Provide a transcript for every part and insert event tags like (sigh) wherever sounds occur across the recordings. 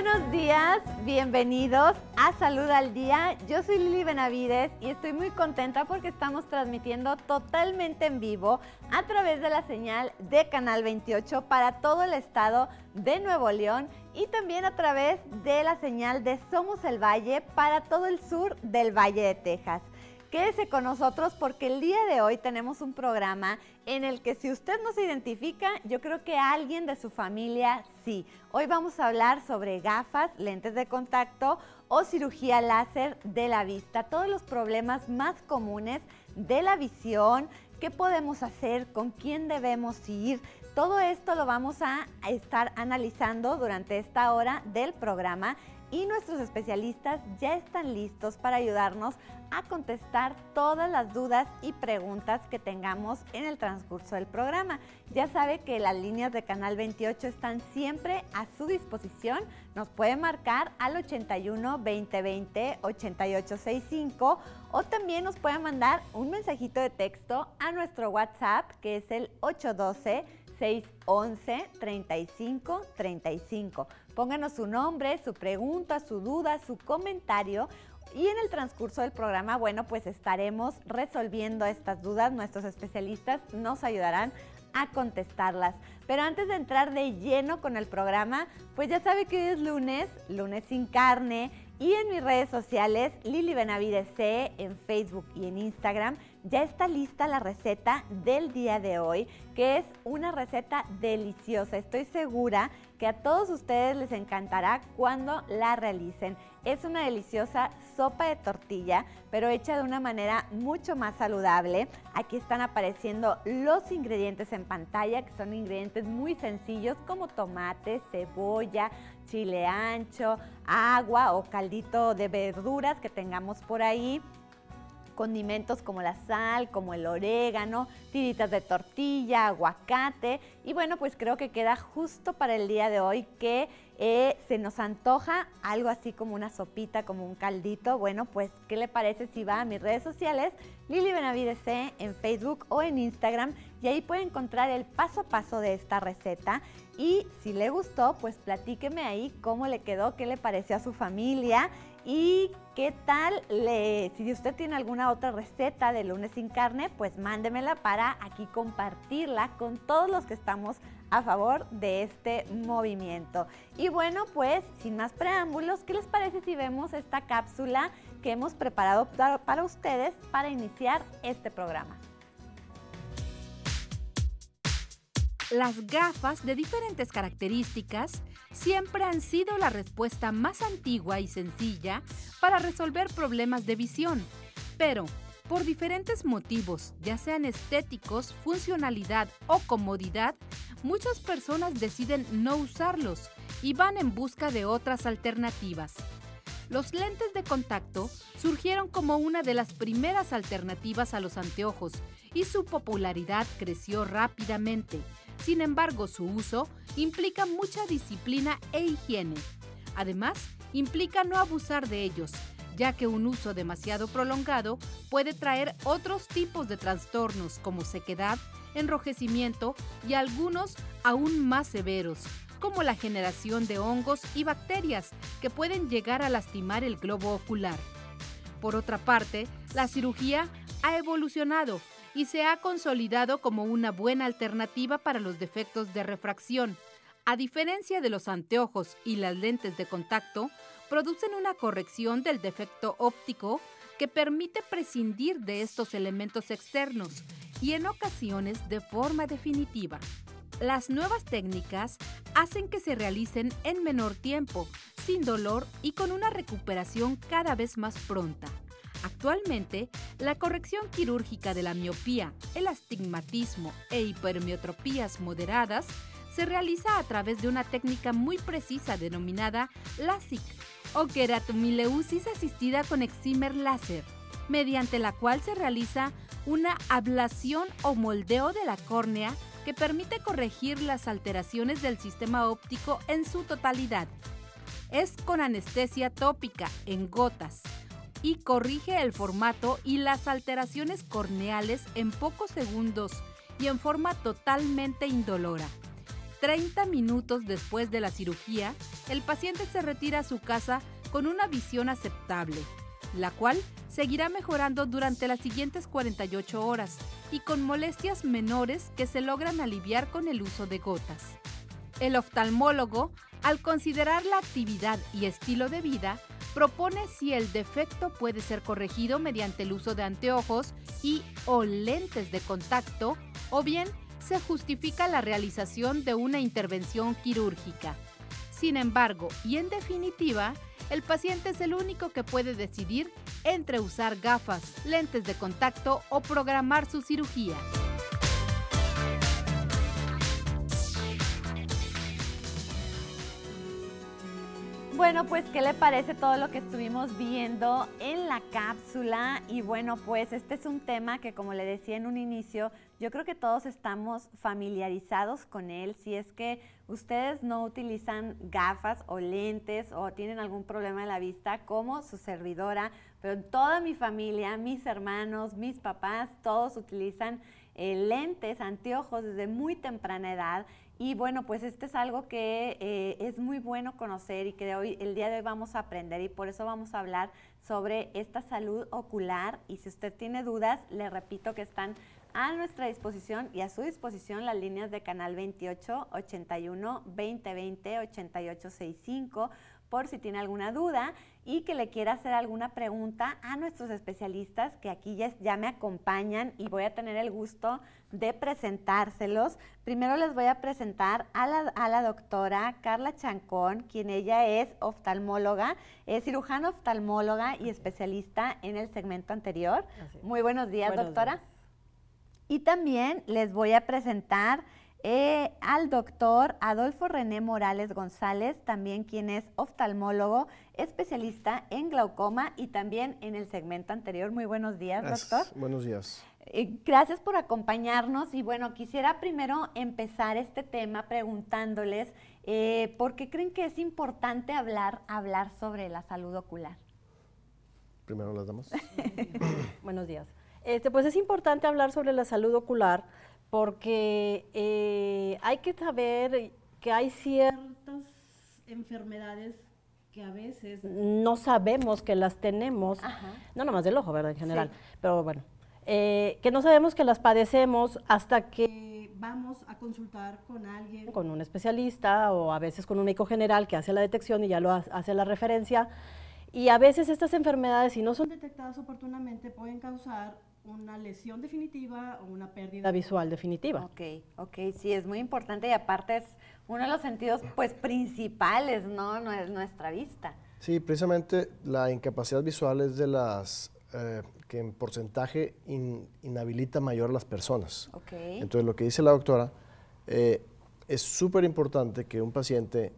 buenos días, bienvenidos a Salud al Día. Yo soy Lili Benavides y estoy muy contenta porque estamos transmitiendo totalmente en vivo a través de la señal de Canal 28 para todo el estado de Nuevo León y también a través de la señal de Somos el Valle para todo el sur del Valle de Texas. Quédese con nosotros porque el día de hoy tenemos un programa en el que si usted no se identifica, yo creo que alguien de su familia sí. Hoy vamos a hablar sobre gafas, lentes de contacto o cirugía láser de la vista, todos los problemas más comunes de la visión, qué podemos hacer, con quién debemos ir. Todo esto lo vamos a estar analizando durante esta hora del programa y nuestros especialistas ya están listos para ayudarnos a contestar todas las dudas y preguntas que tengamos en el transcurso del programa. Ya sabe que las líneas de Canal 28 están siempre a su disposición. Nos puede marcar al 81 2020 8865 o también nos puede mandar un mensajito de texto a nuestro WhatsApp que es el 812 611 35 35. Pónganos su nombre, su pregunta, su duda, su comentario y en el transcurso del programa, bueno, pues estaremos resolviendo estas dudas. Nuestros especialistas nos ayudarán a contestarlas. Pero antes de entrar de lleno con el programa, pues ya sabe que hoy es lunes, lunes sin carne. Y en mis redes sociales, Lili Benavides C, en Facebook y en Instagram, ya está lista la receta del día de hoy, que es una receta deliciosa. Estoy segura que a todos ustedes les encantará cuando la realicen. Es una deliciosa sopa de tortilla, pero hecha de una manera mucho más saludable. Aquí están apareciendo los ingredientes en pantalla, que son ingredientes muy sencillos como tomate, cebolla, chile ancho, agua o caldito de verduras que tengamos por ahí condimentos como la sal, como el orégano, tiritas de tortilla, aguacate. Y bueno, pues creo que queda justo para el día de hoy que eh, se nos antoja algo así como una sopita, como un caldito. Bueno, pues, ¿qué le parece si va a mis redes sociales? Lili Benavides en Facebook o en Instagram y ahí puede encontrar el paso a paso de esta receta. Y si le gustó, pues platíqueme ahí cómo le quedó, qué le pareció a su familia y qué tal, si usted tiene alguna otra receta de lunes sin carne, pues mándemela para aquí compartirla con todos los que estamos a favor de este movimiento. Y bueno, pues sin más preámbulos, ¿qué les parece si vemos esta cápsula que hemos preparado para ustedes para iniciar este programa? Las gafas de diferentes características siempre han sido la respuesta más antigua y sencilla para resolver problemas de visión, pero por diferentes motivos, ya sean estéticos, funcionalidad o comodidad, muchas personas deciden no usarlos y van en busca de otras alternativas. Los lentes de contacto surgieron como una de las primeras alternativas a los anteojos y su popularidad creció rápidamente, sin embargo, su uso implica mucha disciplina e higiene. Además, implica no abusar de ellos, ya que un uso demasiado prolongado puede traer otros tipos de trastornos como sequedad, enrojecimiento y algunos aún más severos, como la generación de hongos y bacterias que pueden llegar a lastimar el globo ocular. Por otra parte, la cirugía ha evolucionado y se ha consolidado como una buena alternativa para los defectos de refracción. A diferencia de los anteojos y las lentes de contacto, producen una corrección del defecto óptico que permite prescindir de estos elementos externos y en ocasiones de forma definitiva. Las nuevas técnicas hacen que se realicen en menor tiempo, sin dolor y con una recuperación cada vez más pronta. Actualmente, la corrección quirúrgica de la miopía, el astigmatismo e hipermetropías moderadas se realiza a través de una técnica muy precisa denominada LASIK o queratomileusis asistida con excimer láser, mediante la cual se realiza una ablación o moldeo de la córnea que permite corregir las alteraciones del sistema óptico en su totalidad. Es con anestesia tópica en gotas y corrige el formato y las alteraciones corneales en pocos segundos y en forma totalmente indolora. 30 minutos después de la cirugía, el paciente se retira a su casa con una visión aceptable, la cual seguirá mejorando durante las siguientes 48 horas y con molestias menores que se logran aliviar con el uso de gotas. El oftalmólogo, al considerar la actividad y estilo de vida, propone si el defecto puede ser corregido mediante el uso de anteojos y o lentes de contacto o bien se justifica la realización de una intervención quirúrgica. Sin embargo, y en definitiva, el paciente es el único que puede decidir entre usar gafas, lentes de contacto o programar su cirugía. Bueno, pues, ¿qué le parece todo lo que estuvimos viendo en la cápsula? Y bueno, pues este es un tema que, como le decía en un inicio, yo creo que todos estamos familiarizados con él. Si es que ustedes no utilizan gafas o lentes o tienen algún problema de la vista, como su servidora, pero toda mi familia, mis hermanos, mis papás, todos utilizan eh, lentes, anteojos desde muy temprana edad y bueno, pues este es algo que eh, es muy bueno conocer y que hoy, el día de hoy vamos a aprender y por eso vamos a hablar sobre esta salud ocular. Y si usted tiene dudas, le repito que están a nuestra disposición y a su disposición las líneas de Canal 28 81 2020 8865 por si tiene alguna duda y que le quiera hacer alguna pregunta a nuestros especialistas que aquí ya, ya, me acompañan y voy a tener el gusto de presentárselos. Primero les voy a presentar a la, a la doctora Carla Chancón, quien ella es oftalmóloga, es cirujana oftalmóloga y especialista en el segmento anterior. Muy buenos días, doctora. Y también les voy a presentar eh, al doctor Adolfo René Morales González, también quien es oftalmólogo, especialista en glaucoma y también en el segmento anterior. Muy buenos días, doctor. Buenos días. Eh, gracias por acompañarnos y bueno, quisiera primero empezar este tema preguntándoles eh, por qué creen que es importante hablar, hablar sobre la salud ocular. Primero las damos. (laughs) buenos días. Este, pues es importante hablar sobre la salud ocular porque eh, hay que saber que hay ciertas enfermedades que a veces no sabemos que las tenemos, no nomás del ojo, ¿verdad? En general, pero bueno, eh, que no sabemos que las padecemos hasta que vamos a consultar con alguien, con un especialista o a veces con un médico general que hace la detección y ya lo hace la referencia. Y a veces estas enfermedades, si no son detectadas oportunamente, pueden causar una lesión definitiva o una pérdida visual definitiva. Ok, ok, sí, es muy importante y aparte es uno de los sentidos pues principales, ¿no? no es nuestra vista. Sí, precisamente la incapacidad visual es de las eh, que en porcentaje inhabilita mayor a las personas. Okay. Entonces lo que dice la doctora, eh, es súper importante que un paciente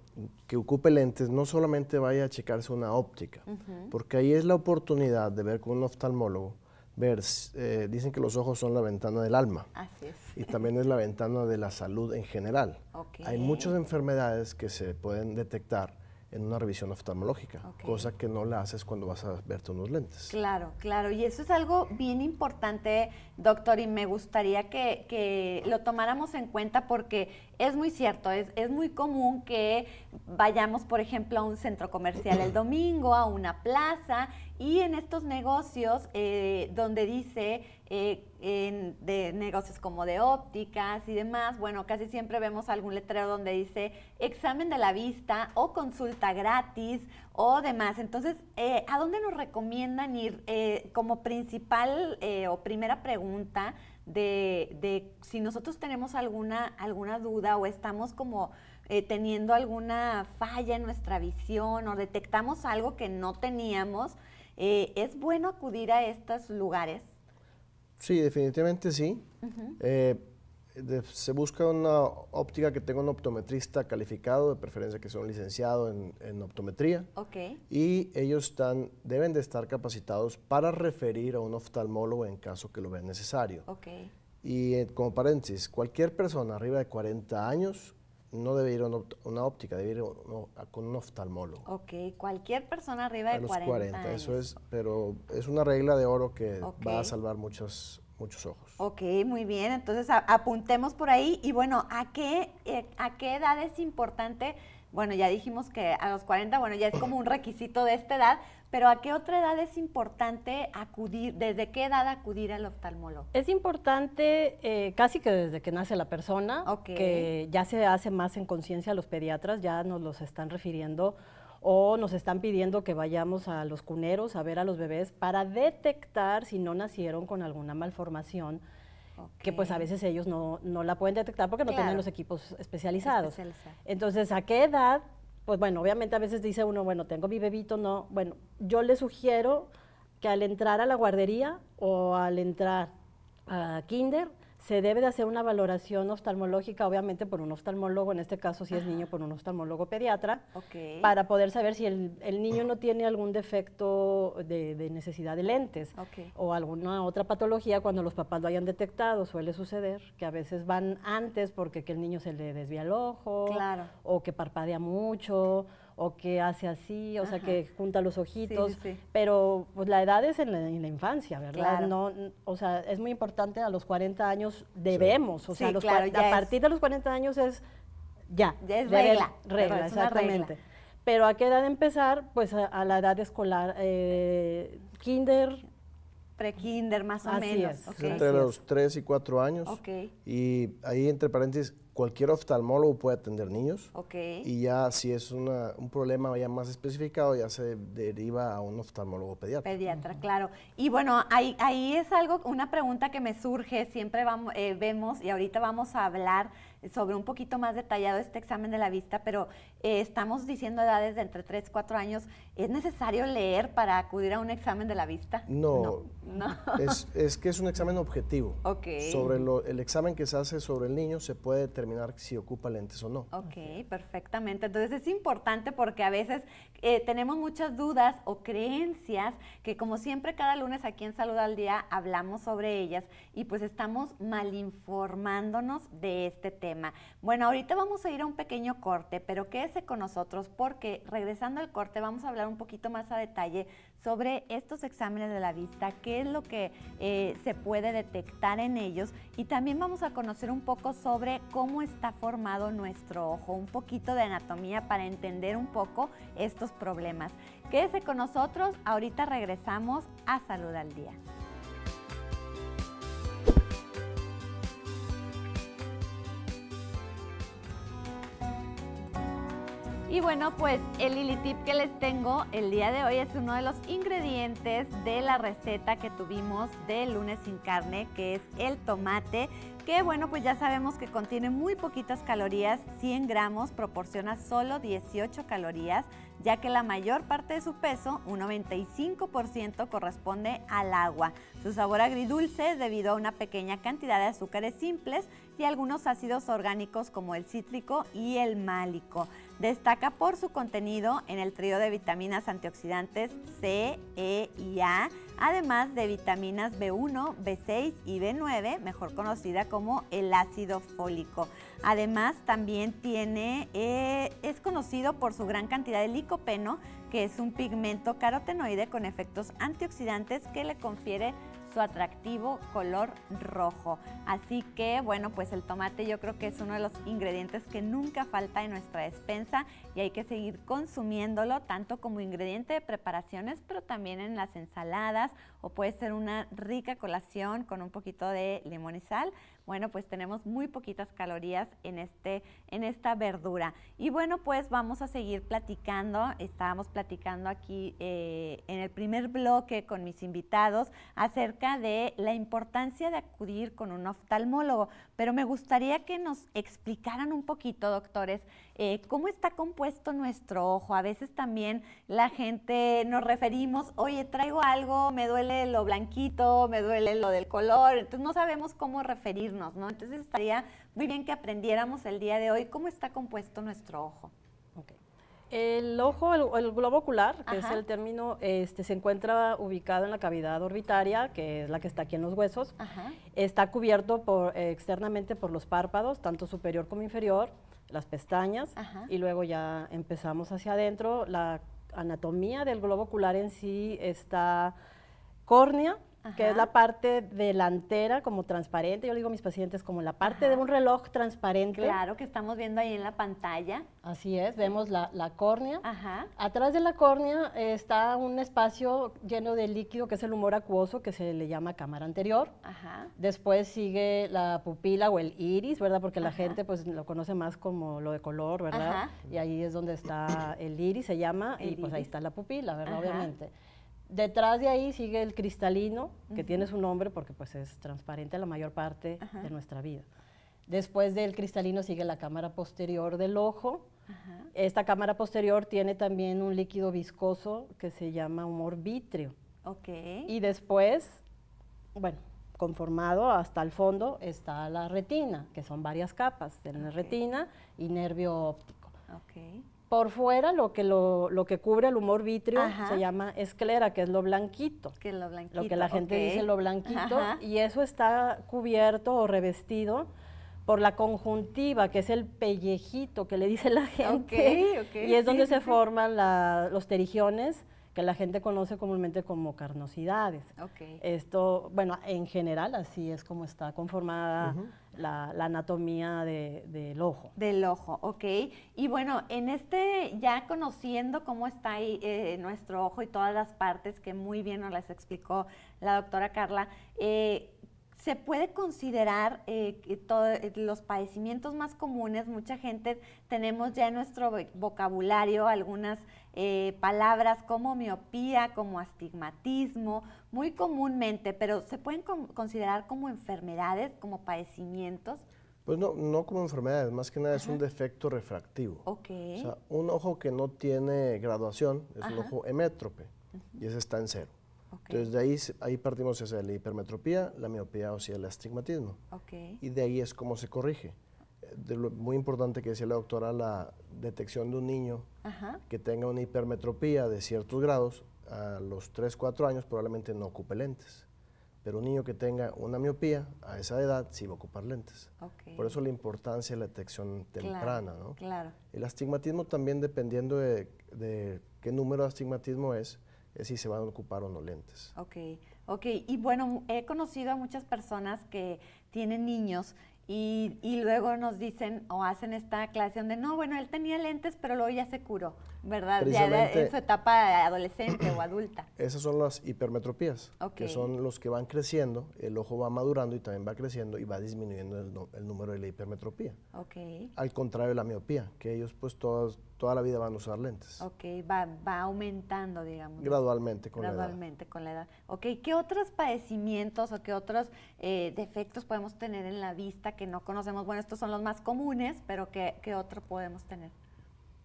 que ocupe lentes no solamente vaya a checarse una óptica, porque ahí es la oportunidad de ver con un oftalmólogo ver, eh, dicen que los ojos son la ventana del alma. Así es. Y también es la ventana de la salud en general. Hay muchas enfermedades que se pueden detectar en una revisión oftalmológica, cosa que no la haces cuando vas a verte unos lentes. Claro, claro, y eso es algo bien importante, doctor, y me gustaría que, que lo tomáramos en cuenta porque es muy cierto, es, es, muy común que vayamos, por ejemplo, a un centro comercial el (clears throat) domingo, a una plaza, y en estos negocios eh, donde dice eh, de negocios como de ópticas y demás, bueno, casi siempre vemos algún letrero donde dice examen de la vista o consulta gratis o demás. Entonces, eh, ¿a dónde nos recomiendan ir como principal o primera pregunta de, de, si nosotros tenemos alguna, alguna duda o estamos como teniendo alguna falla en nuestra visión o detectamos algo que no teníamos? Eh, ¿Es bueno acudir a estos lugares? Sí, definitivamente sí. Eh, se busca una óptica que tenga un optometrista calificado, de preferencia que sea un licenciado en, optometría. Okay. Y ellos están, deben de estar capacitados para referir a un oftalmólogo en caso que lo vean necesario. Okay. Y eh, como paréntesis, cualquier persona arriba de 40 años no debe ir a una, óptica, debe ir con un oftalmólogo. Ok, cualquier persona arriba de a los 40, eso es, pero es una regla de oro que va a salvar muchas, muchos ojos. Ok, muy bien. Entonces apuntemos por ahí. Y bueno, ¿a qué, eh, ¿a qué edad es importante? Bueno, ya dijimos que a los 40, bueno, ya es como un requisito de esta edad, pero ¿a qué otra edad es importante acudir? ¿Desde qué edad acudir al oftalmólogo? Es importante eh, casi que desde que nace la persona, que ya se hace más en conciencia los pediatras, ya nos los están refiriendo o nos están pidiendo que vayamos a los cuneros a ver a los bebés para detectar si no nacieron con alguna malformación, que pues a veces ellos no, la pueden detectar porque no tienen los equipos especializados. Entonces, ¿a qué edad? Pues bueno, obviamente a veces dice uno, bueno, tengo mi bebito, no. Bueno, yo le sugiero que al entrar a la guardería o al entrar a kinder, se debe de hacer una valoración oftalmológica, obviamente por un oftalmólogo, en este caso si es niño por un oftalmólogo pediatra, para poder saber si el, niño no tiene algún defecto de, necesidad de lentes o alguna otra patología cuando los papás lo hayan detectado, suele suceder que a veces van antes porque que el niño se le desvía el ojo o que parpadea mucho o que hace así, o sea, que junta los ojitos, pero pues la edad es en la, infancia, ¿verdad? No, o sea, es muy importante a los 40 años debemos, o sea, a partir de los 40 años es ya, es regla, regla, exactamente. Pero a qué edad empezar? Pues a, la edad escolar, eh, kinder, pre-kinder más o menos. Entre los 3 y 4 años. Y ahí entre paréntesis, cualquier oftalmólogo puede atender niños. Y ya si es un problema ya más especificado, ya se deriva a un oftalmólogo pediatra. Pediatra, claro. Y bueno, ahí, ahí es algo, una pregunta que me surge, siempre vamos, eh, vemos y ahorita vamos a hablar sobre un poquito más detallado este examen de la vista, pero eh, estamos diciendo edades de entre 3 y 4 años. ¿Es necesario leer para acudir a un examen de la vista? No, no. (laughs) Es, es, que es un examen objetivo. Ok. Sobre lo, el examen que se hace sobre el niño se puede determinar si ocupa lentes o no. Ok, perfectamente. Entonces es importante porque a veces eh, tenemos muchas dudas o creencias que como siempre cada lunes aquí en Salud al Día hablamos sobre ellas y pues estamos mal informándonos de este tema. Bueno, ahorita vamos a ir a un pequeño corte, pero quédese con nosotros porque regresando al corte vamos a hablar un poquito más a detalle sobre estos exámenes de la vista, qué es lo que eh, se puede detectar en ellos y también vamos a conocer un poco sobre cómo está formado nuestro ojo, un poquito de anatomía para entender un poco estos problemas. Quédese con nosotros, ahorita regresamos a Salud al Día. Y bueno, pues el Lili Tip que les tengo el día de hoy es uno de los ingredientes de la receta que tuvimos de lunes sin carne, que es el tomate, que bueno, pues ya sabemos que contiene muy poquitas calorías, 100 gramos, proporciona solo 18 calorías, ya que la mayor parte de su peso, un 95%, corresponde al agua. Su sabor agridulce es debido a una pequeña cantidad de azúcares simples y algunos ácidos orgánicos como el cítrico y el málico. Destaca por su contenido en el trío de vitaminas antioxidantes C, E y A, además de vitaminas B1, B6 y B9, mejor conocida como el ácido fólico. Además, también tiene, eh, es conocido por su gran cantidad de licopeno, que es un pigmento carotenoide con efectos antioxidantes que le confiere su atractivo color rojo. Así que bueno, pues el tomate yo creo que es uno de los ingredientes que nunca falta en nuestra despensa y hay que seguir consumiéndolo tanto como ingrediente de preparaciones, pero también en las ensaladas o puede ser una rica colación con un poquito de limón y sal bueno, pues tenemos muy poquitas calorías en, este, en esta verdura. Y bueno, pues vamos a seguir platicando. Estábamos platicando aquí eh, en el primer bloque con mis invitados acerca de la importancia de acudir con un oftalmólogo. Pero me gustaría que nos explicaran un poquito, doctores, eh, cómo está compuesto nuestro ojo. A veces también la gente nos referimos, oye, traigo algo, me duele lo blanquito, me duele lo del color, entonces no sabemos cómo referirnos, ¿no? Entonces estaría muy bien que aprendiéramos el día de hoy cómo está compuesto nuestro ojo. El ojo, el, globo ocular, que es el término, este, se encuentra ubicado en la cavidad orbitaria, que es la que está aquí en los huesos. Está cubierto por, externamente por los párpados, tanto superior como inferior, las pestañas, y luego ya empezamos hacia adentro. La anatomía del globo ocular en sí está córnea, que es la parte delantera como transparente. Yo le digo a mis pacientes como la parte de un reloj transparente. Claro, que estamos viendo ahí en la pantalla. Así es, vemos la, córnea. Ajá. Atrás de la córnea está un espacio lleno de líquido que es el humor acuoso, que se le llama cámara anterior. Ajá. Después sigue la pupila o el iris, ¿verdad? Porque la gente pues lo conoce más como lo de color, ¿verdad? Y ahí es donde está el iris, se llama, y pues ahí está la pupila, ¿verdad? Obviamente. Detrás de ahí sigue el cristalino, que tiene su nombre porque pues es transparente la mayor parte de nuestra vida. Después del cristalino sigue la cámara posterior del ojo. Esta cámara posterior tiene también un líquido viscoso que se llama humor vítreo. Okay. Y después, bueno, conformado hasta el fondo está la retina, que son varias capas. la retina y nervio óptico. Okay. Por fuera, lo que, lo, lo que cubre el humor vítreo se llama esclera, que es lo blanquito. Que lo blanquito. Lo que la gente dice lo blanquito. Y eso está cubierto o revestido por la conjuntiva, que es el pellejito que le dice la gente. y es donde se forman los terigiones que la gente conoce comúnmente como carnosidades. Esto, bueno, en general así es como está conformada la, anatomía del ojo. Del ojo, ok. Y bueno, en este, ya conociendo cómo está ahí, eh, nuestro ojo y todas las partes, que muy bien nos las explicó la doctora Carla, eh, se puede considerar eh, que todos eh, los padecimientos más comunes, mucha gente tenemos ya en nuestro vocabulario algunas eh, palabras como miopía, como astigmatismo, muy comúnmente, pero ¿se pueden considerar como enfermedades, como padecimientos? Pues no, no como enfermedades, más que nada es un defecto refractivo. Ok. O sea, un ojo que no tiene graduación es un ojo hemétrope y ese está en cero. Entonces, de ahí, ahí partimos hacia la hipermetropía, la miopía o hacia el astigmatismo. Y de ahí es cómo se corrige. De lo muy importante que decía la doctora, la detección de un niño que tenga una hipermetropía de ciertos grados, a los 3, 4 años probablemente no ocupe lentes. Pero un niño que tenga una miopía a esa edad sí va a ocupar lentes. Por eso la importancia de la detección temprana. ¿no? Claro. El astigmatismo también dependiendo de, de qué número de astigmatismo es, es si se van a ocupar o no lentes. Ok, ok. Y bueno, he conocido a muchas personas que tienen niños y, y, luego nos dicen o hacen esta aclaración de, no, bueno, él tenía lentes, pero luego ya se curó, ¿verdad? Ya en su etapa adolescente o adulta. (clears throat) Esas son las hipermetropías, que son los que van creciendo, el ojo va madurando y también va creciendo y va disminuyendo el, el número de la hipermetropía. Okay. Al contrario de la miopía, que ellos pues todos toda la vida van a usar lentes. Ok, va, va aumentando, digamos. Gradualmente con la edad. Gradualmente con la edad. Ok, ¿qué otros padecimientos o qué otros eh, defectos podemos tener en la vista que no conocemos? Bueno, estos son los más comunes, pero ¿qué, qué otro podemos tener?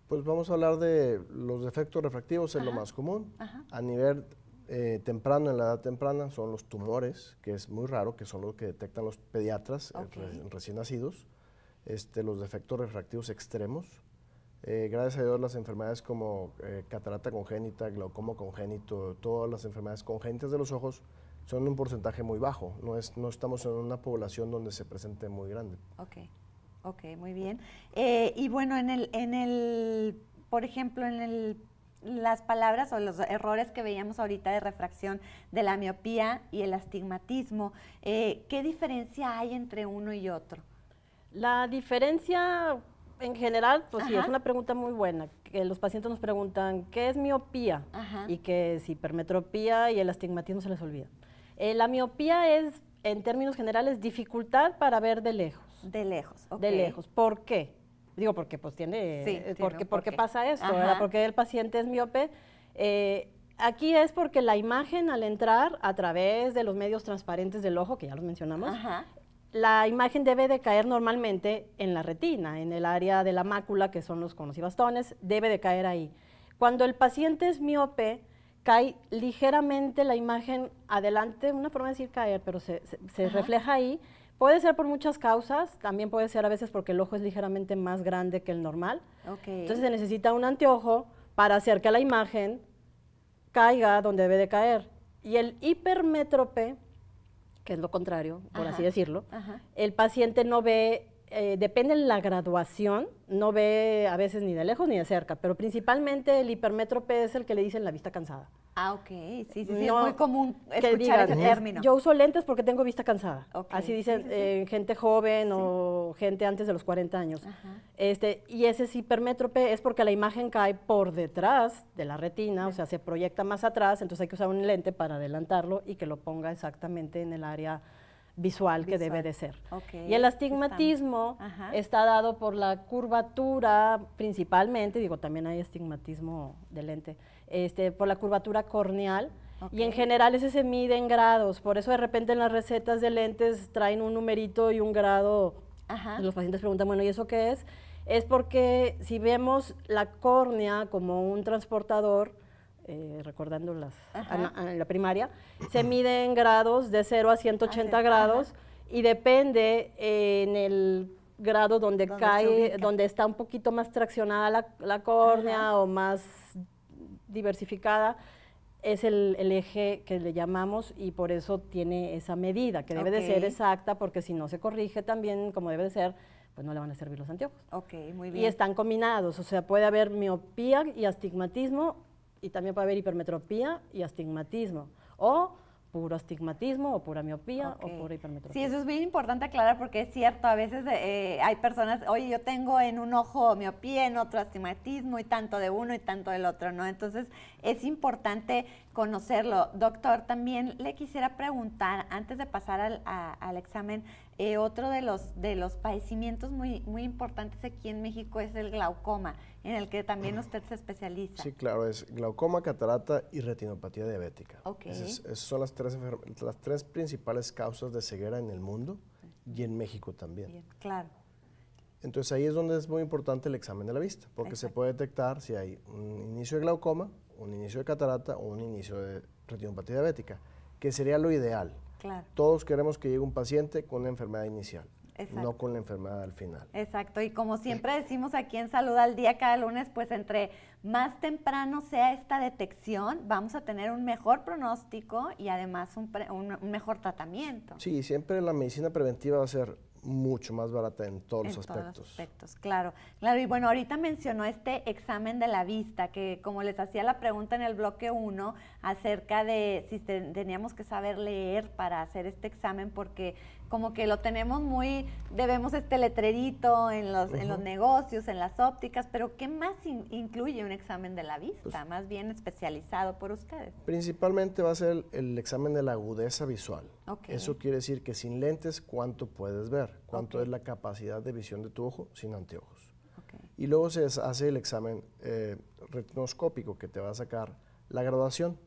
Pues vamos a hablar de los defectos refractivos, es lo más común. A nivel eh, temprano, en la edad temprana, son los tumores, que es muy raro, que son los que detectan los pediatras eh, recién nacidos. Este, los defectos refractivos extremos, eh, gracias a Dios las enfermedades como catarata congénita, glaucoma congénito, todas las enfermedades congénitas de los ojos son un porcentaje muy bajo. No, es, no estamos en una población donde se presente muy grande. Ok, ok, muy bien. Eh, y bueno, en el, en el, por ejemplo, en el las palabras o los errores que veíamos ahorita de refracción de la miopía y el astigmatismo, ¿qué diferencia hay entre uno y otro? La diferencia en general, pues sí, es una pregunta muy buena. Que los pacientes nos preguntan, ¿qué es miopía? Y que es hipermetropía y el astigmatismo se les olvida. Eh, la miopía es, en términos generales, dificultad para ver de lejos. De lejos, De lejos. ¿Por qué? Digo, porque pues tiene, sí, eh, porque, porque pasa esto, ¿verdad? Porque el paciente es miope. Eh, aquí es porque la imagen al entrar a través de los medios transparentes del ojo, que ya los mencionamos, la imagen debe de caer normalmente en la retina, en el área de la mácula, que son los conos y bastones, debe de caer ahí. Cuando el paciente es miope, cae ligeramente la imagen adelante, una forma de decir caer, pero se, refleja ahí. Puede ser por muchas causas, también puede ser a veces porque el ojo es ligeramente más grande que el normal. Entonces se necesita un anteojo para hacer que la imagen caiga donde debe de caer. Y el hipermétrope que es lo contrario, por así decirlo, el paciente no ve, eh, depende de la graduación, no ve a veces ni de lejos ni de cerca, pero principalmente el hipermétrope es el que le dicen la vista cansada. Ah, ok. Sí, sí, sí. es muy común escuchar ese término. Yo uso lentes porque tengo vista cansada. Así dicen eh, gente joven o gente antes de los 40 años. Este, y ese es hipermétrope es porque la imagen cae por detrás de la retina, o sea, se proyecta más atrás, entonces hay que usar un lente para adelantarlo y que lo ponga exactamente en el área visual, que debe de ser. Y el astigmatismo está dado por la curvatura principalmente, digo, también hay astigmatismo de lente, este, por la curvatura corneal. Y en general ese se mide en grados, por eso de repente en las recetas de lentes traen un numerito y un grado. Los pacientes preguntan, bueno, ¿y eso qué es? Es porque si vemos la córnea como un transportador, eh, recordando las, en la primaria, se mide en grados de 0 a 180 grados y depende en el grado donde, cae, donde está un poquito más traccionada la, córnea o más diversificada, es el, eje que le llamamos y por eso tiene esa medida, que debe de ser exacta, porque si no se corrige también como debe de ser, pues no le van a servir los anteojos. Ok, muy bien. Y están combinados, o sea, puede haber miopía y astigmatismo y también puede haber hipermetropía y astigmatismo. O puro astigmatismo o pura miopía o pura hipermetropía. Sí, eso es bien importante aclarar porque es cierto, a veces eh, hay personas, oye, yo tengo en un ojo miopía, en otro astigmatismo y tanto de uno y tanto del otro, ¿no? Entonces es importante conocerlo. Doctor, también le quisiera preguntar, antes de pasar al, al examen, eh, otro de los, de los padecimientos muy, muy importantes aquí en México es el glaucoma, en el que también usted se especializa. Sí, claro, es glaucoma, catarata y retinopatía diabética. Esas, son las tres, las tres principales causas de ceguera en el mundo y en México también. claro. Entonces ahí es donde es muy importante el examen de la vista, porque se puede detectar si hay un inicio de glaucoma, un inicio de catarata o un inicio de retinopatía diabética, que sería lo ideal. Todos queremos que llegue un paciente con una enfermedad inicial. no con la enfermedad al final. Exacto, y como siempre decimos aquí en Salud al Día cada lunes, pues entre más temprano sea esta detección, vamos a tener un mejor pronóstico y además un, un mejor tratamiento. Sí, siempre la medicina preventiva va a ser mucho más barata en todos los aspectos. Todos los aspectos, claro. Claro, y bueno, ahorita mencionó este examen de la vista, que como les hacía la pregunta en el bloque 1 acerca de si teníamos que saber leer para hacer este examen, porque como que lo tenemos muy, debemos este letrerito en los, en los negocios, en las ópticas, pero ¿qué más incluye un examen de la vista, pues más bien especializado por ustedes? Principalmente va a ser el, examen de la agudeza visual. Eso quiere decir que sin lentes, ¿cuánto puedes ver? ¿Cuánto es la capacidad de visión de tu ojo sin anteojos? Y luego se hace el examen eh, retinoscópico que te va a sacar la graduación,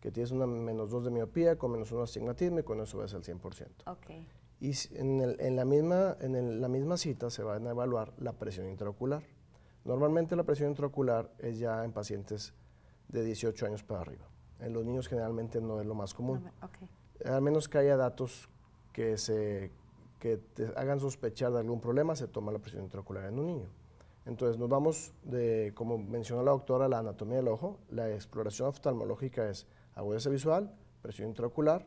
que tienes una menos 2 de miopía con menos 1 de astigmatismo y con eso ves al 100%. Okay. Y en, la misma, en la misma cita se van a evaluar la presión intraocular. Normalmente la presión intraocular es ya en pacientes de 18 años para arriba. En los niños generalmente no es lo más común. Al menos que haya datos que, se, que te hagan sospechar de algún problema, se toma la presión intraocular en un niño. Entonces nos vamos de, como mencionó la doctora, la anatomía del ojo. La exploración oftalmológica es agudeza visual, presión intraocular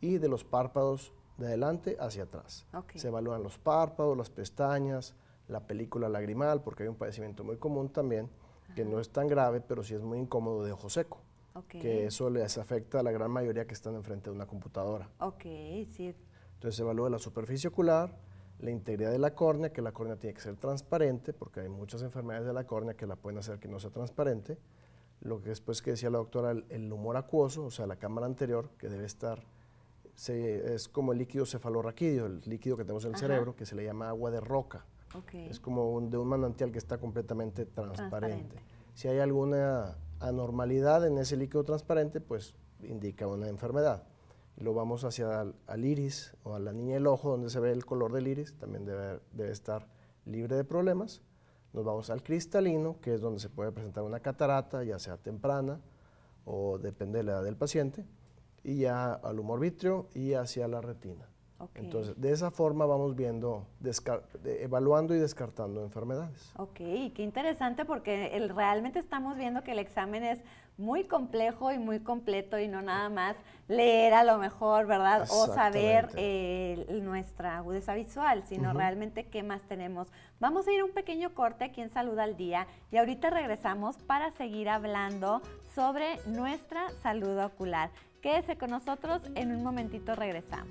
y de los párpados de adelante hacia atrás. Se evalúan los párpados, las pestañas, la película lagrimal, porque hay un padecimiento muy común también, que no es tan grave, pero sí es muy incómodo de ojo seco. Que eso les afecta a la gran mayoría que están enfrente de una computadora. Ok, sí. Entonces se evalúa la superficie ocular, la integridad de la córnea, que la córnea tiene que ser transparente, porque hay muchas enfermedades de la córnea que la pueden hacer que no sea transparente. Lo que después que decía la doctora, el, el humor acuoso, o sea, la cámara anterior, que debe estar es como el líquido cefalorraquídeo, el líquido que tenemos en el cerebro, que se le llama agua de roca. Es como de un manantial que está completamente transparente. Si hay alguna anormalidad en ese líquido transparente, pues indica una enfermedad. Y lo vamos hacia el, iris o a la niña del ojo, donde se ve el color del iris, también debe, debe estar libre de problemas. Nos vamos al cristalino, que es donde se puede presentar una catarata, ya sea temprana o depende de la edad del paciente y ya al humor vítreo y hacia la retina. Entonces, de esa forma vamos viendo, evaluando y descartando enfermedades. Ok, qué interesante porque el, realmente estamos viendo que el examen es muy complejo y muy completo y no nada más leer a lo mejor, ¿verdad? O saber eh, nuestra agudeza visual, sino realmente qué más tenemos. Vamos a ir a un pequeño corte aquí en Salud al Día y ahorita regresamos para seguir hablando sobre nuestra salud ocular. Quédese con nosotros, en un momentito regresamos.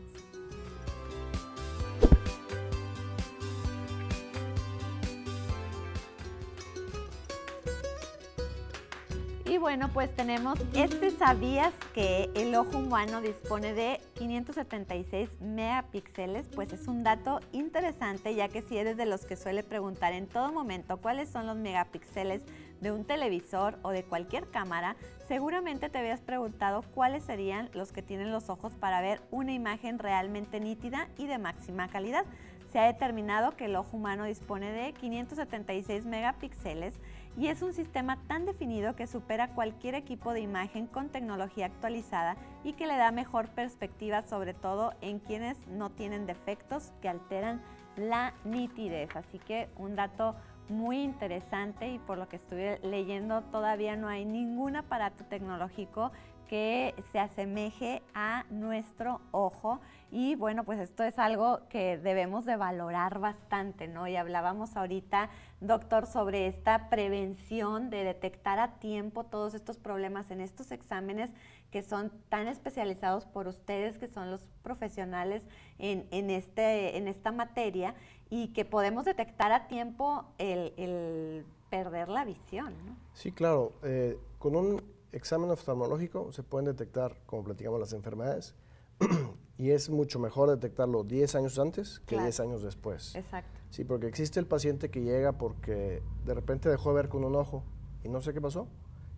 Y bueno, pues tenemos este sabías que el ojo humano dispone de 576 megapíxeles, pues es un dato interesante ya que si eres de los que suele preguntar en todo momento cuáles son los megapíxeles de un televisor o de cualquier cámara, seguramente te habías preguntado cuáles serían los que tienen los ojos para ver una imagen realmente nítida y de máxima calidad. Se ha determinado que el ojo humano dispone de 576 megapíxeles y es un sistema tan definido que supera cualquier equipo de imagen con tecnología actualizada y que le da mejor perspectiva sobre todo en quienes no tienen defectos que alteran la nitidez. Así que un dato muy interesante y por lo que estuve leyendo todavía no hay ningún aparato tecnológico que se asemeje a nuestro ojo y bueno, pues esto es algo que debemos de valorar bastante, ¿no? Y hablábamos ahorita, doctor, sobre esta prevención de detectar a tiempo todos estos problemas en estos exámenes que son tan especializados por ustedes, que son los profesionales en, en, este, en esta materia y que podemos detectar a tiempo el, perder la visión. ¿no? Sí, claro. Eh, con un examen oftalmológico se pueden detectar, como platicamos, las enfermedades (clears throat) y es mucho mejor detectarlo 10 años antes que 10 años después. Exacto. Sí, porque existe el paciente que llega porque de repente dejó de ver con un ojo y no sé qué pasó.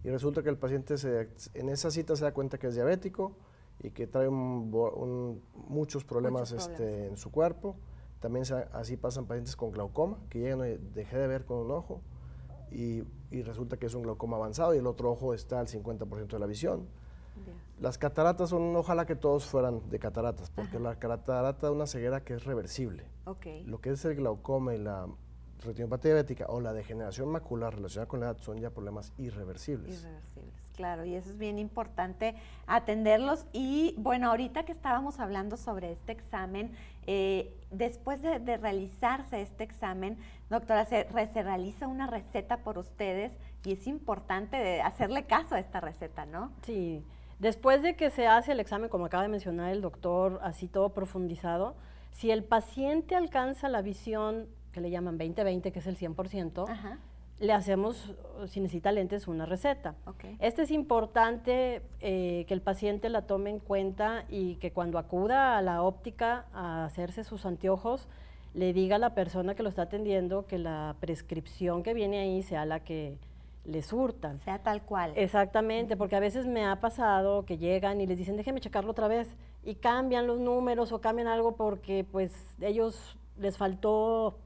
Y resulta que el paciente se, en esa cita se da cuenta que es diabético y que trae muchos problemas, este, en su cuerpo también así pasan pacientes con glaucoma, que llegan y dejé de ver con un ojo y, resulta que es un glaucoma avanzado y el otro ojo está al 50% de la visión. Las cataratas son, ojalá que todos fueran de cataratas, porque la catarata es una ceguera que es reversible. Lo que es el glaucoma y la retinopatía diabética o la degeneración macular relacionada con la edad son ya problemas irreversibles. Irreversibles, claro, y eso es bien importante atenderlos. Y bueno, ahorita que estábamos hablando sobre este examen, eh, después de, realizarse este examen, doctora, se, se, realiza una receta por ustedes y es importante hacerle caso a esta receta, ¿no? Sí, después de que se hace el examen, como acaba de mencionar el doctor, así todo profundizado, si el paciente alcanza la visión que le llaman 20-20, que es el 100%, le hacemos, si necesita lentes, una receta. Este es importante eh, que el paciente la tome en cuenta y que cuando acuda a la óptica a hacerse sus anteojos, le diga a la persona que lo está atendiendo que la prescripción que viene ahí sea la que le surtan. Sea tal cual. Exactamente, porque a veces me ha pasado que llegan y les dicen, déjeme checarlo otra vez, y cambian los números o cambian algo porque pues ellos les faltó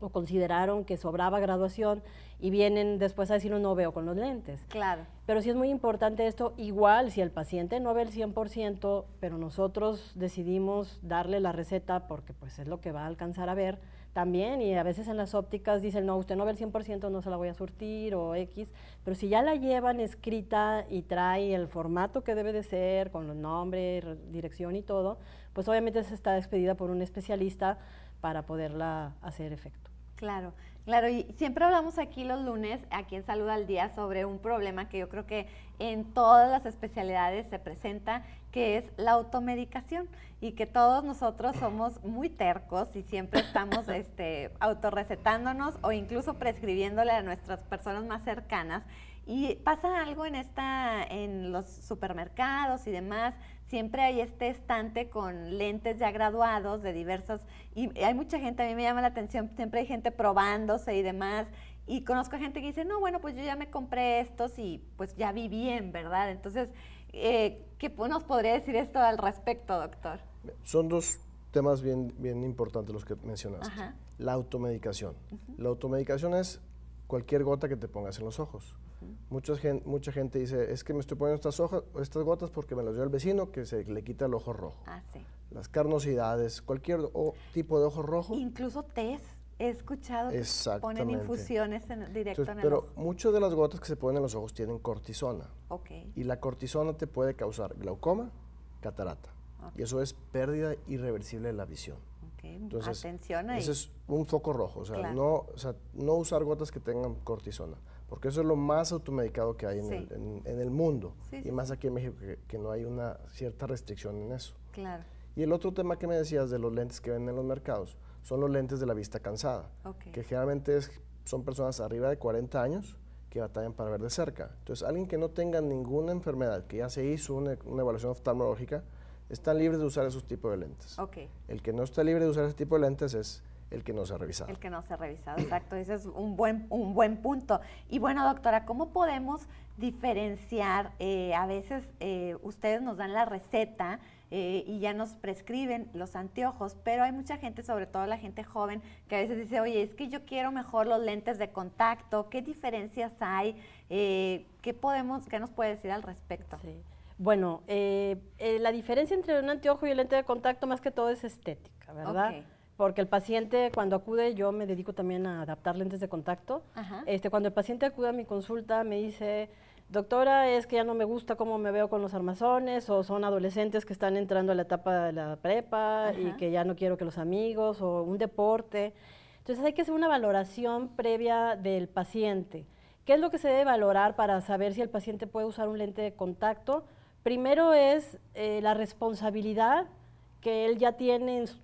o consideraron que sobraba graduación y vienen después a decirlo no veo con los lentes. Claro. Pero sí es muy importante esto, igual si el paciente no ve el 100%, pero nosotros decidimos darle la receta porque pues es lo que va a alcanzar a ver también y a veces en las ópticas dicen, no, usted no ve el 100%, no se la voy a surtir o X, pero si ya la llevan escrita y trae el formato que debe de ser, con los nombres, dirección y todo, pues obviamente se está despedida por un especialista para poderla hacer efecto. Claro, claro, y siempre hablamos aquí los lunes, aquí en Salud al Día, sobre un problema que yo creo que en todas las especialidades se presenta, que es la automedicación y que todos nosotros somos muy tercos y siempre estamos (laughs) este, autorrecetándonos o incluso prescribiéndole a nuestras personas más cercanas. Y pasa algo en, esta, en los supermercados y demás, siempre hay este estante con lentes ya graduados de diversos, y hay mucha gente, a mí me llama la atención, siempre hay gente probándose y demás, y conozco gente que dice, no, bueno, pues yo ya me compré estos y pues ya vi bien, ¿verdad? Entonces, eh, ¿qué nos podría decir esto al respecto, doctor? Son dos temas bien, bien importantes los que mencionaste. La automedicación. La automedicación es cualquier gota que te pongas en los ojos. Mucha gente, mucha gente dice, es que me estoy poniendo estas, hojas, estas gotas porque me las dio el vecino que se le quita el ojo rojo. Ah, sí. Las carnosidades, cualquier tipo de ojo rojo. Incluso test He escuchado que ponen infusiones en, directo en el pero muchas de las gotas que se ponen en los ojos tienen cortisona. Ok. Y la cortisona te puede causar glaucoma, catarata. Y eso es pérdida irreversible de la visión. Entonces, Atención ahí. Ese es un foco rojo. O sea, no, o sea, no usar gotas que tengan cortisona. Porque eso es lo más automedicado que hay en, el, en, el, mundo. y más aquí en México, que, no hay una cierta restricción en eso. Claro. Y el otro tema que me decías de los lentes que venden en los mercados son los lentes de la vista cansada. Que generalmente son personas arriba de 40 años que batallan para ver de cerca. Entonces, alguien que no tenga ninguna enfermedad, que ya se hizo una, una evaluación oftalmológica, están libres de usar esos tipos de lentes. Okay. El que no está libre de usar ese tipo de lentes es el que no se ha revisado. El que no se ha revisado, exacto. Ese es un buen, un buen punto. Y bueno, doctora, ¿cómo podemos diferenciar? Eh, a veces eh, ustedes nos dan la receta eh, y ya nos prescriben los anteojos, pero hay mucha gente, sobre todo la gente joven, que a veces dice, oye, es que yo quiero mejor los lentes de contacto. ¿Qué diferencias hay? ¿Qué podemos, qué nos puede decir al respecto? Sí. Bueno, eh, eh, la diferencia entre un anteojo y el lente de contacto más que todo es estética, ¿verdad? Porque el paciente cuando acude, yo me dedico también a adaptar lentes de contacto. Este, cuando el paciente acude a mi consulta me dice, doctora, es que ya no me gusta cómo me veo con los armazones, o son adolescentes que están entrando a la etapa de la prepa y que ya no quiero que los amigos, o un deporte. Entonces hay que hacer una valoración previa del paciente. ¿Qué es lo que se debe valorar para saber si el paciente puede usar un lente de contacto? Primero es eh, la responsabilidad que él ya tiene en su,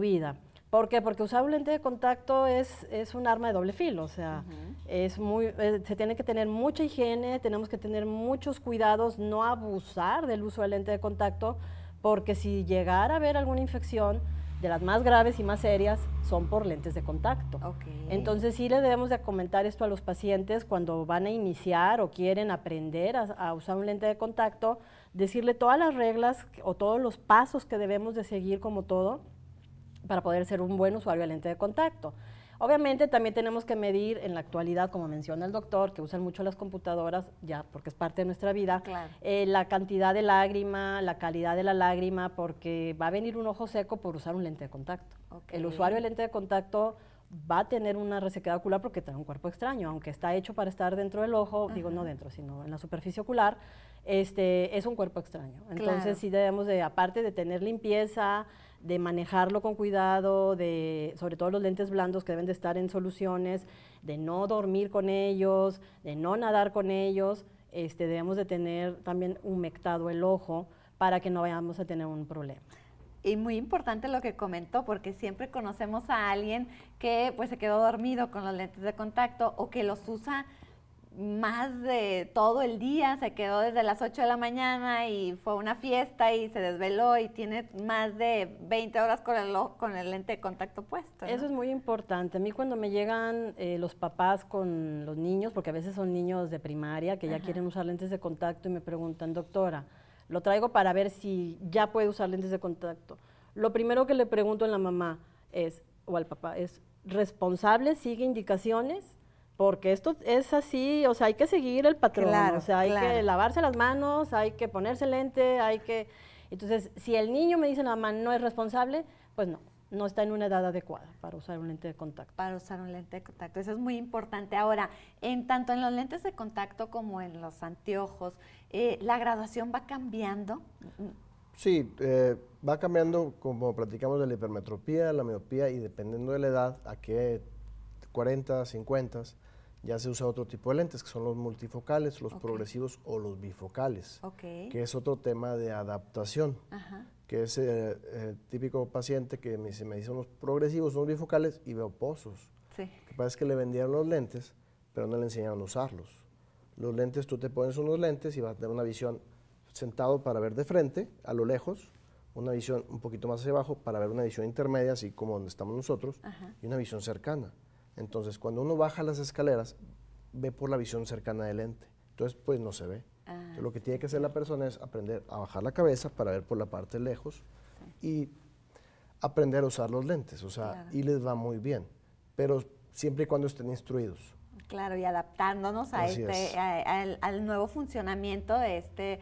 vida. ¿Por qué? Porque usar un lente de contacto es, es un arma de doble filo, o sea, es muy, eh, se tiene que tener mucha higiene, tenemos que tener muchos cuidados, no abusar del uso del lente de contacto, porque si llegara a haber alguna infección, de las más graves y más serias son por lentes de contacto. Entonces sí le debemos de comentar esto a los pacientes cuando van a iniciar o quieren aprender a, usar un lente de contacto, decirle todas las reglas o todos los pasos que debemos de seguir como todo para poder ser un buen usuario de lente de contacto. Obviamente también tenemos que medir en la actualidad, como menciona el doctor, que usan mucho las computadoras, ya porque es parte de nuestra vida, eh, la cantidad de lágrima, la calidad de la lágrima, porque va a venir un ojo seco por usar un lente de contacto. El usuario de lente de contacto va a tener una resequedad ocular porque tiene un cuerpo extraño, aunque está hecho para estar dentro del ojo, digo no dentro, sino en la superficie ocular, este, es un cuerpo extraño. Entonces sí debemos de, aparte de tener limpieza, de manejarlo con cuidado, de, sobre todo los lentes blandos que deben de estar en soluciones, de no dormir con ellos, de no nadar con ellos, este, debemos de tener también humectado el ojo para que no vayamos a tener un problema. Y muy importante lo que comentó, porque siempre conocemos a alguien que pues se quedó dormido con los lentes de contacto o que los usa más de todo el día, se quedó desde las 8 de la mañana y fue a una fiesta y se desveló y tiene más de 20 horas con el, con el lente de contacto puesto. Eso es muy importante. A mí cuando me llegan eh, los papás con los niños, porque a veces son niños de primaria que ya quieren usar lentes de contacto y me preguntan, doctora, lo traigo para ver si ya puede usar lentes de contacto. Lo primero que le pregunto a la mamá es, o al papá, es, ¿responsable? ¿Sigue indicaciones? Porque esto es así, o sea, hay que seguir el patrón, o sea, hay que lavarse las manos, hay que ponerse lente, hay que... Entonces, si el niño me dice la mamá no es responsable, pues no, no está en una edad adecuada para usar un lente de contacto. Para usar un lente de contacto, eso es muy importante. Ahora, en tanto en los lentes de contacto como en los anteojos, eh, ¿la graduación va cambiando? Sí, eh, va cambiando como platicamos de la hipermetropía, la miopía y dependiendo de la edad, a qué 40, 50, ya se usa otro tipo de lentes, que son los multifocales, los progresivos o los bifocales, que es otro tema de adaptación, que es el eh, eh, típico paciente que me dice, me dicen unos progresivos, unos bifocales y veo pozos. Sí. Lo que pasa es que le vendieron los lentes, pero no le enseñaron a usarlos. Los lentes, tú te pones unos lentes y vas a tener una visión sentado para ver de frente, a lo lejos, una visión un poquito más hacia abajo para ver una visión intermedia, así como donde estamos nosotros, y una visión cercana. Entonces, cuando uno baja las escaleras, ve por la visión cercana del lente. Entonces, pues no se ve. Ah, lo que tiene que hacer la persona es aprender a bajar la cabeza para ver por la parte lejos y aprender a usar los lentes. O sea, y les va muy bien. Pero siempre y cuando estén instruidos. Claro, y adaptándonos a este, al, nuevo funcionamiento de esta eh,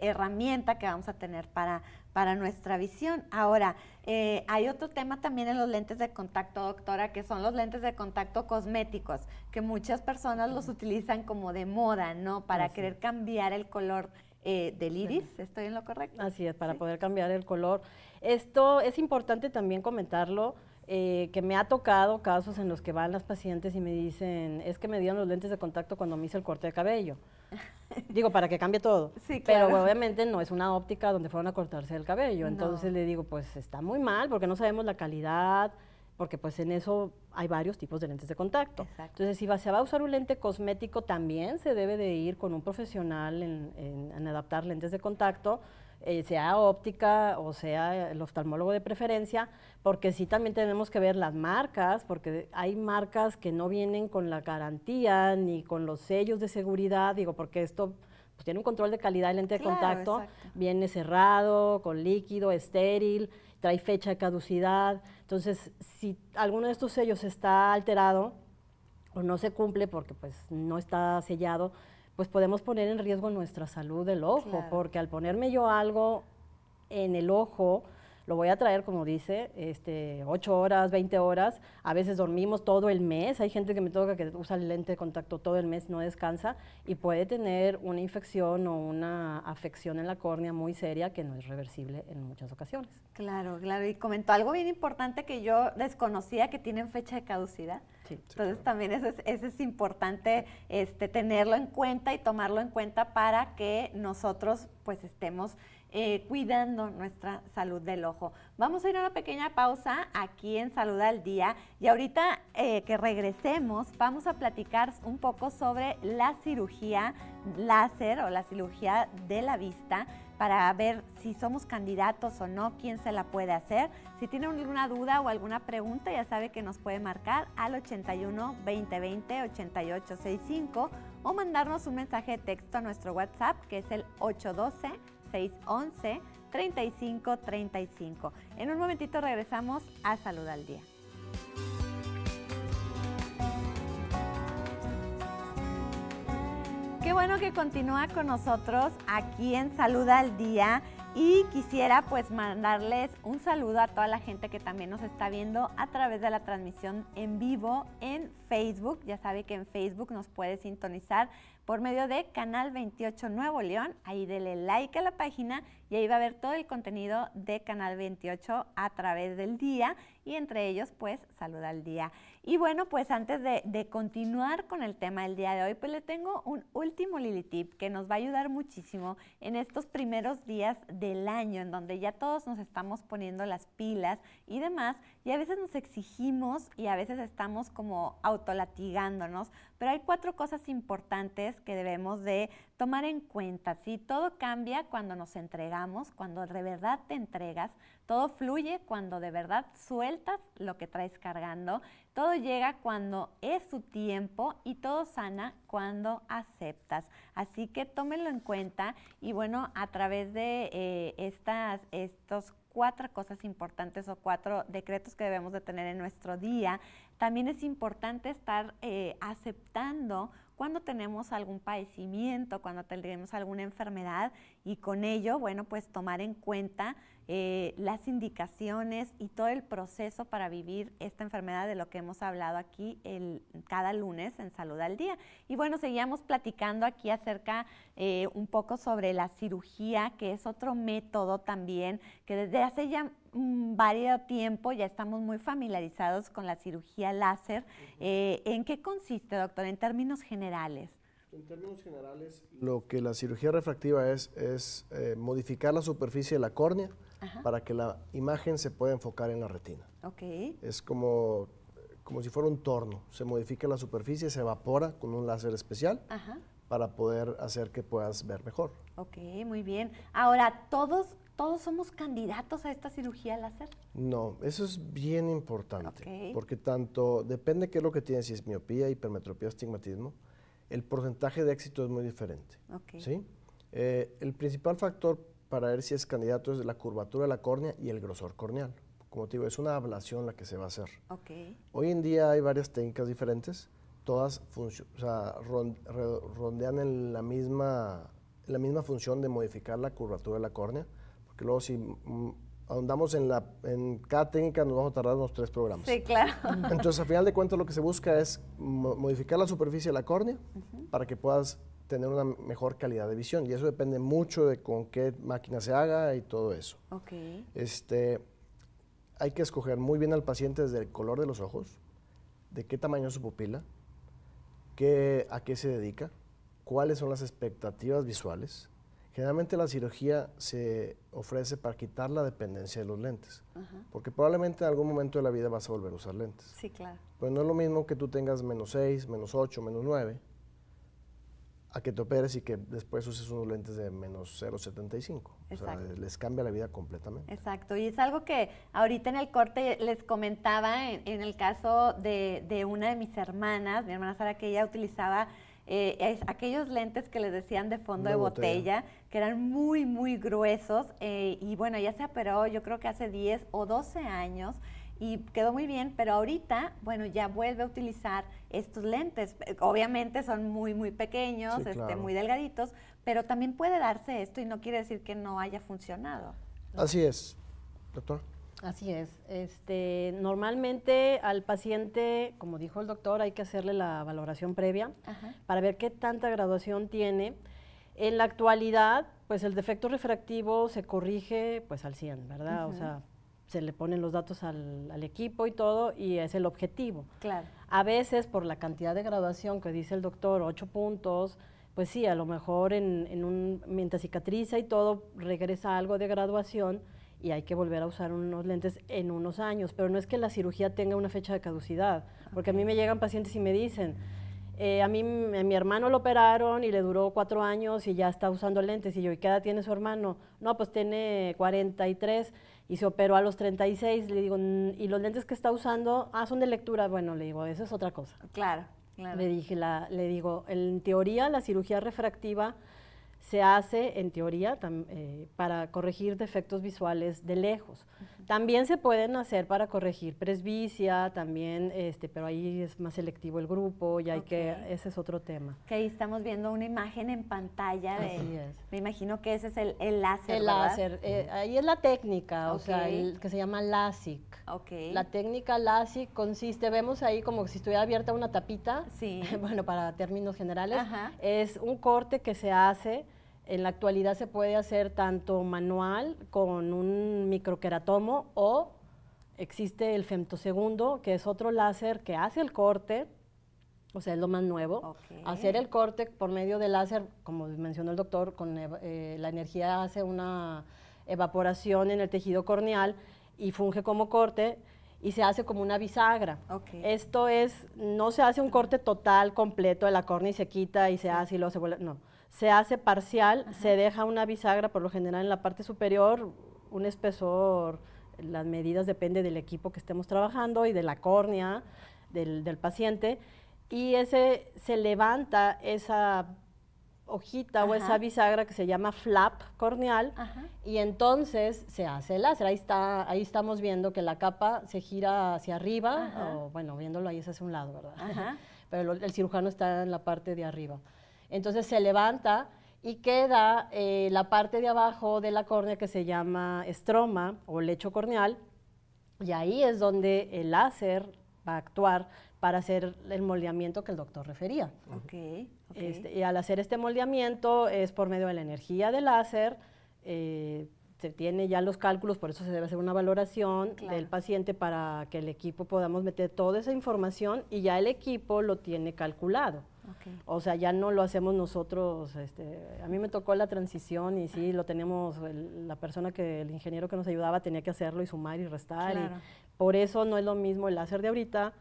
herramienta que vamos a tener para, para nuestra visión. Ahora, eh, hay otro tema también en los lentes de contacto, doctora, que son los lentes de contacto cosméticos, que muchas personas los utilizan como de moda, ¿no? Para querer cambiar el color eh, del iris, ¿estoy en lo correcto? Así es, para poder cambiar el color. Esto es importante también comentarlo eh, que me ha tocado casos en los que van las pacientes y me dicen, es que me dieron los lentes de contacto cuando me hice el corte de cabello. (laughs) digo, para que cambie todo. Sí, claro. Pero obviamente no es una óptica donde fueron a cortarse el cabello. Entonces le digo, pues está muy mal porque no sabemos la calidad, porque pues en eso hay varios tipos de lentes de contacto. Entonces, si se va a usar un lente cosmético, también se debe de ir con un profesional en adaptar lentes de contacto eh, sea óptica o sea el oftalmólogo de preferencia, porque sí también tenemos que ver las marcas, porque hay marcas que no vienen con la garantía ni con los sellos de seguridad, digo, porque esto pues, tiene un control de calidad el lente de contacto, viene cerrado, con líquido, estéril, trae fecha de caducidad. Entonces, si alguno de estos sellos está alterado o no se cumple porque pues no está sellado, pues podemos poner en riesgo nuestra salud del ojo, porque al ponerme yo algo en el ojo, lo voy a traer, como dice, este, 8 horas, 20 horas. A veces dormimos todo el mes. Hay gente que me toca que usa el lente de contacto todo el mes, no descansa y puede tener una infección o una afección en la córnea muy seria que no es reversible en muchas ocasiones. Claro, claro. Y comentó algo bien importante que yo desconocía que tienen fecha de caducidad. Sí, Entonces también eso es, eso es importante este, tenerlo en cuenta y tomarlo en cuenta para que nosotros pues estemos eh, cuidando nuestra salud del ojo. Vamos a ir a una pequeña pausa aquí en Salud al Día y ahorita eh, que regresemos vamos a platicar un poco sobre la cirugía láser o la cirugía de la vista para ver si somos candidatos o no, quién se la puede hacer. Si tiene alguna duda o alguna pregunta, ya sabe que nos puede marcar al 81 2020 8865 o mandarnos un mensaje de texto a nuestro WhatsApp que es el 812 611 3535. En un momentito regresamos a Salud al Día. Qué bueno que continúa con nosotros aquí en Salud al Día y quisiera pues mandarles un saludo a toda la gente que también nos está viendo a través de la transmisión en vivo en Facebook. Ya sabe que en Facebook nos puede sintonizar por medio de Canal 28 Nuevo León. Ahí dele like a la página y ahí va a ver todo el contenido de Canal 28 a través del día y entre ellos pues saluda al día. Y bueno, pues antes de, continuar con el tema del día de hoy, pues le tengo un último Lili Tip que nos va a ayudar muchísimo en estos primeros días del año en donde ya todos nos estamos poniendo las pilas y demás y a veces nos exigimos y a veces estamos como autolatigándonos, pero hay cuatro cosas importantes que debemos de tomar en cuenta. Si todo cambia cuando nos entregamos, cuando de verdad te entregas, todo fluye cuando de verdad sueltas lo que traes cargando, todo llega cuando es su tiempo y todo sana cuando aceptas. Así que tómenlo en cuenta y bueno, a través de eh, estas, estos cuatro cosas importantes o cuatro decretos que debemos de tener en nuestro día, también es importante estar eh, aceptando cuando tenemos algún padecimiento, cuando tenemos alguna enfermedad y con ello, bueno, pues tomar en cuenta eh, las indicaciones y todo el proceso para vivir esta enfermedad de lo que hemos hablado aquí el, cada lunes en Salud al Día. Y bueno, seguíamos platicando aquí acerca eh, un poco sobre la cirugía, que es otro método también, que desde hace ya varios tiempo ya estamos muy familiarizados con la cirugía láser. Eh, ¿En qué consiste, doctor, en términos generales? En términos generales, lo que la cirugía refractiva es, es eh, modificar la superficie de la córnea para que la imagen se pueda enfocar en la retina. Okay. Es como, como si fuera un torno. Se modifica la superficie, se evapora con un láser especial para poder hacer que puedas ver mejor. Ok, muy bien. Ahora, ¿todos todos somos candidatos a esta cirugía láser? No, eso es bien importante, porque tanto depende qué es lo que tienes, si es miopía, hipermetropía, astigmatismo, el porcentaje de éxito es muy diferente. ¿sí? Eh, el principal factor para ver si es candidato es la curvatura de la córnea y el grosor corneal. Como te digo, es una ablación la que se va a hacer. Hoy en día hay varias técnicas diferentes, todas o sea, rondean en la misma, la misma función de modificar la curvatura de la córnea, porque luego si ahondamos en, la, en cada técnica nos vamos a tardar unos tres programas. Sí, claro. Entonces, al final de cuentas, lo que se busca es modificar la superficie de la córnea para que puedas tener una mejor calidad de visión. Y eso depende mucho de con qué máquina se haga y todo eso. Ok. Este, hay que escoger muy bien al paciente desde el color de los ojos, de qué tamaño es su pupila, qué, a qué se dedica, cuáles son las expectativas visuales, Generalmente la cirugía se ofrece para quitar la dependencia de los lentes, porque probablemente en algún momento de la vida vas a volver a usar lentes. Sí, claro. Pero no es lo mismo que tú tengas menos 6, menos 8, menos 9, a que te operes y que después uses unos lentes de menos 0,75. O sea, les cambia la vida completamente. Exacto, y es algo que ahorita en el corte les comentaba en, el caso de, de, una de mis hermanas, mi hermana Sara, que ella utilizaba eh, es aquellos lentes que les decían de fondo de botella, que eran muy, muy gruesos. Eh, y bueno, ya se operó yo creo que hace 10 o 12 años y quedó muy bien, pero ahorita, bueno, ya vuelve a utilizar estos lentes. Obviamente son muy, muy pequeños, este, muy delgaditos, pero también puede darse esto y no quiere decir que no haya funcionado. Así es, doctor. Así es. Este, normalmente al paciente, como dijo el doctor, hay que hacerle la valoración previa para ver qué tanta graduación tiene. En la actualidad, pues el defecto refractivo se corrige pues al 100, ¿verdad? O sea, se le ponen los datos al, equipo y todo y es el objetivo. Claro. A veces por la cantidad de graduación que dice el doctor, 8 puntos, pues sí, a lo mejor en, en un, mientras cicatriza y todo, regresa algo de graduación, y hay que volver a usar unos lentes en unos años, pero no es que la cirugía tenga una fecha de caducidad, porque a mí me llegan pacientes y me dicen, eh, a mí mi hermano lo operaron y le duró cuatro años y ya está usando lentes, y yo, ¿y qué edad tiene su hermano? No, pues tiene 43 y se operó a los 36, le digo, ¿y los lentes que está usando? Ah, son de lectura, bueno, le digo, eso es otra cosa. Claro, claro. Le, dije, la, le digo, en teoría la cirugía refractiva se hace, en teoría, eh, para corregir defectos visuales de lejos. También se pueden hacer para corregir presbicia, también, este, pero ahí es más selectivo el grupo y hay que, ese es otro tema. Que ahí estamos viendo una imagen en pantalla de, Así es. me imagino que ese es el, el láser, El láser, eh, ahí es la técnica, o sea, el, que se llama LASIK. Okay. La técnica LASIK consiste, vemos ahí como si estuviera abierta una tapita, sí. (laughs) bueno, para términos generales, es un corte que se hace en la actualidad se puede hacer tanto manual con un microqueratomo o existe el femtosegundo, que es otro láser que hace el corte, o sea, es lo más nuevo. Hacer el corte por medio del láser, como mencionó el doctor, con eh, la energía hace una evaporación en el tejido corneal y funge como corte y se hace como una bisagra. Esto es, no se hace un corte total, completo de la córnea y se quita y se hace y luego se vuelve, no se hace parcial, se deja una bisagra, por lo general en la parte superior, un espesor, las medidas depende del equipo que estemos trabajando y de la córnea del, paciente, y ese se levanta esa hojita o esa bisagra que se llama flap corneal y entonces se hace el láser. Ahí, está, ahí estamos viendo que la capa se gira hacia arriba, o bueno, viéndolo ahí es hacia un lado, ¿verdad? (laughs) Pero el cirujano está en la parte de arriba. Entonces se levanta y queda eh, la parte de abajo de la córnea que se llama estroma o lecho corneal, y ahí es donde el láser va a actuar para hacer el moldeamiento que el doctor refería. Okay, este, y al hacer este moldeamiento es por medio de la energía del láser, eh, se tiene ya los cálculos, por eso se debe hacer una valoración del paciente para que el equipo podamos meter toda esa información y ya el equipo lo tiene calculado. O sea, ya no lo hacemos nosotros. Este, a mí me tocó la transición y sí, lo tenemos, la persona que, el ingeniero que nos ayudaba tenía que hacerlo y sumar y restar. Y por eso no es lo mismo el láser de ahorita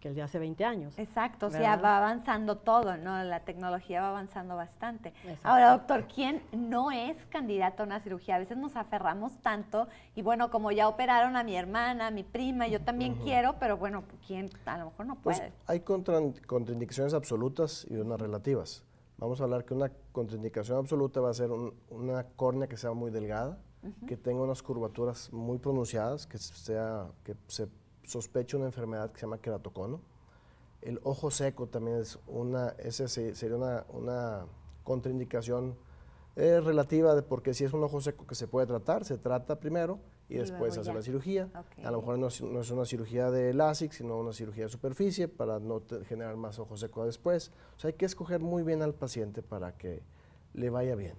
que el de hace 20 años. Exacto, o sea, va avanzando todo, ¿no? La tecnología va avanzando bastante. Ahora, doctor, ¿quién no es candidato a una cirugía? A veces nos aferramos tanto y bueno, como ya operaron a mi hermana, a mi prima, yo también quiero, pero bueno, ¿quién a lo mejor no pues, puede? hay contraindicaciones absolutas y unas relativas. Vamos a hablar que una contraindicación absoluta va a ser una córnea que sea muy delgada, que tenga unas curvaturas muy pronunciadas, que sea que se sospecha una enfermedad que se llama queratocono. El ojo seco también es una, ese sería una, una contraindicación eh, relativa de porque si es un ojo seco que se puede tratar, se trata primero y, después hace la cirugía. A lo mejor no es, una cirugía de LASIK, sino una cirugía de superficie para no generar más ojo seco después. O sea, hay que escoger muy bien al paciente para que le vaya bien.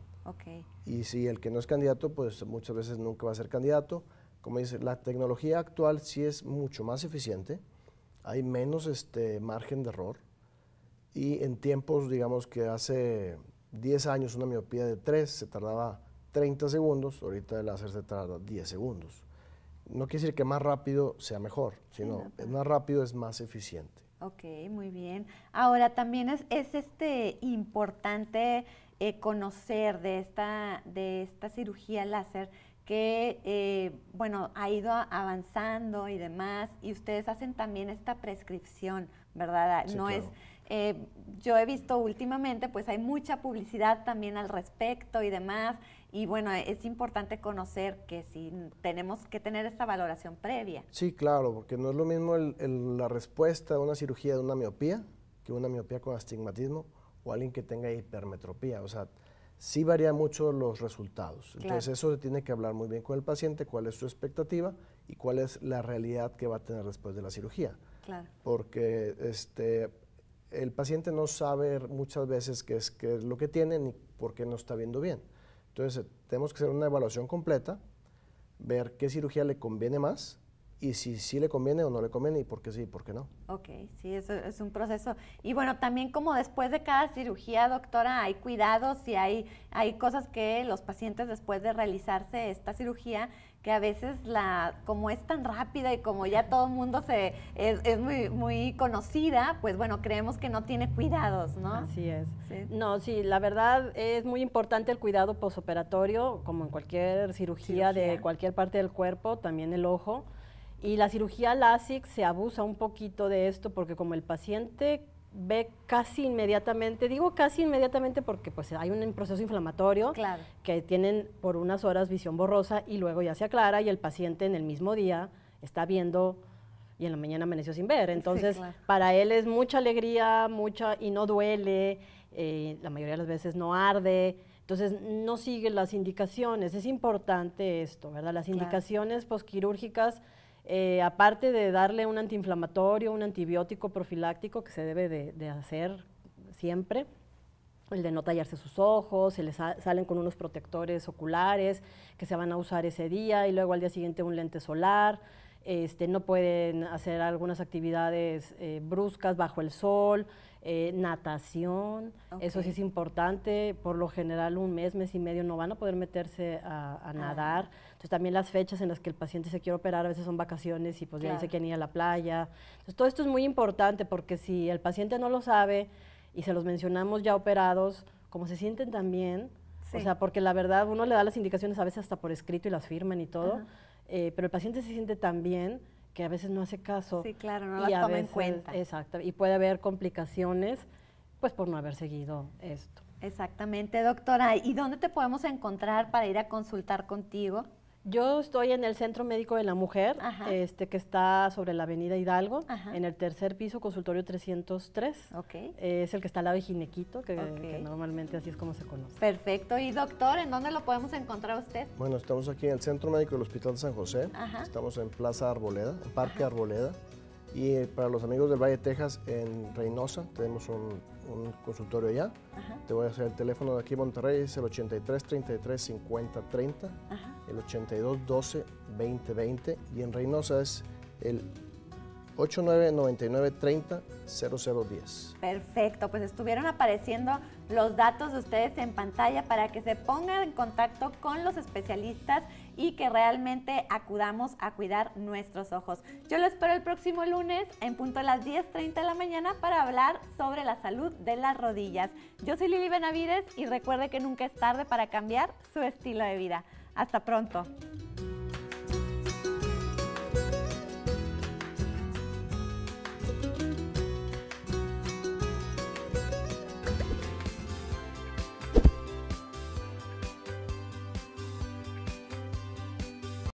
Y si el que no es candidato, pues muchas veces nunca va a ser candidato. Como dice, la tecnología actual sí es mucho más eficiente, hay menos este, margen de error y en tiempos, digamos que hace 10 años una miopía de 3 se tardaba 30 segundos, ahorita el láser se tarda 10 segundos. No quiere decir que más rápido sea mejor, sino más rápido es más eficiente. Ok, muy bien. Ahora también es, es este importante eh, conocer de esta, de esta cirugía láser que, eh, bueno, ha ido avanzando y demás, y ustedes hacen también esta prescripción, ¿verdad? no es eh, yo he visto últimamente, pues hay mucha publicidad también al respecto y demás, y bueno, es importante conocer que si tenemos que tener esta valoración previa. Sí, claro, porque no es lo mismo la respuesta a una cirugía de una miopía que una miopía con astigmatismo o alguien que tenga hipermetropía, o sea, sí varía mucho los resultados. Entonces eso se tiene que hablar muy bien con el paciente, cuál es su expectativa y cuál es la realidad que va a tener después de la cirugía. Claro. Porque este, el paciente no sabe muchas veces qué es, qué es lo que tiene ni por qué no está viendo bien. Entonces, tenemos que hacer una evaluación completa, ver qué cirugía le conviene más y si sí le conviene o no le conviene y por qué sí y por qué no. Ok, sí, eso es un proceso. Y bueno, también como después de cada cirugía, doctora, hay cuidados y hay, hay cosas que los pacientes después de realizarse esta cirugía que a veces la, como es tan rápida y como ya todo el mundo se, es, muy, muy conocida, pues bueno, creemos que no tiene cuidados, ¿no? Así es. No, sí, la verdad es muy importante el cuidado posoperatorio, como en cualquier cirugía, de cualquier parte del cuerpo, también el ojo. Y la cirugía LASIK se abusa un poquito de esto porque como el paciente ve casi inmediatamente, digo casi inmediatamente porque pues hay un proceso inflamatorio que tienen por unas horas visión borrosa y luego ya se aclara y el paciente en el mismo día está viendo y en la mañana amaneció sin ver. Entonces, para él es mucha alegría, mucha y no duele, eh, la mayoría de las veces no arde. Entonces, no sigue las indicaciones. Es importante esto, ¿verdad? Las indicaciones posquirúrgicas eh, aparte de darle un antiinflamatorio, un antibiótico profiláctico que se debe de, hacer siempre, el de no tallarse sus ojos, se les salen con unos protectores oculares que se van a usar ese día y luego al día siguiente un lente solar. Este, no pueden hacer algunas actividades eh, bruscas bajo el sol, eh, natación, eso sí es importante, por lo general un mes, mes y medio no van a poder meterse a, ah. nadar, entonces también las fechas en las que el paciente se quiere operar a veces son vacaciones y pues ya dice que ni a la playa, entonces todo esto es muy importante porque si el paciente no lo sabe y se los mencionamos ya operados, como se sienten también, o sea, porque la verdad uno le da las indicaciones a veces hasta por escrito y las firman y todo, eh, pero el paciente se siente tan bien que a veces no hace caso. Sí, claro, no las toma en cuenta. Exacto, y puede haber complicaciones pues por no haber seguido esto. Exactamente, doctora. ¿Y dónde te podemos encontrar para ir a consultar contigo? Yo estoy en el Centro Médico de la Mujer, este que está sobre la Avenida Hidalgo, en el tercer piso, consultorio 303. Okay. es el que está al lado de Ginequito, que, normalmente así es como se conoce. Perfecto. Y doctor, ¿en dónde lo podemos encontrar usted? Bueno, estamos aquí en el Centro Médico del Hospital de San José. Estamos en Plaza Arboleda, en Parque Arboleda. Y eh, para los amigos del Valle de Texas, en Reynosa, tenemos un, consultorio allá. Te voy a hacer el teléfono de aquí en Monterrey, es el 83 33 50 30, el 82 12 20 20 y en Reynosa es el 8999300010. Perfecto, pues estuvieron apareciendo los datos de ustedes en pantalla para que se pongan en contacto con los especialistas y que realmente acudamos a cuidar nuestros ojos. Yo lo espero el próximo lunes en punto a las 10.30 de la mañana para hablar sobre la salud de las rodillas. Yo soy Lili Benavides y recuerde que nunca es tarde para cambiar su estilo de vida. Hasta pronto.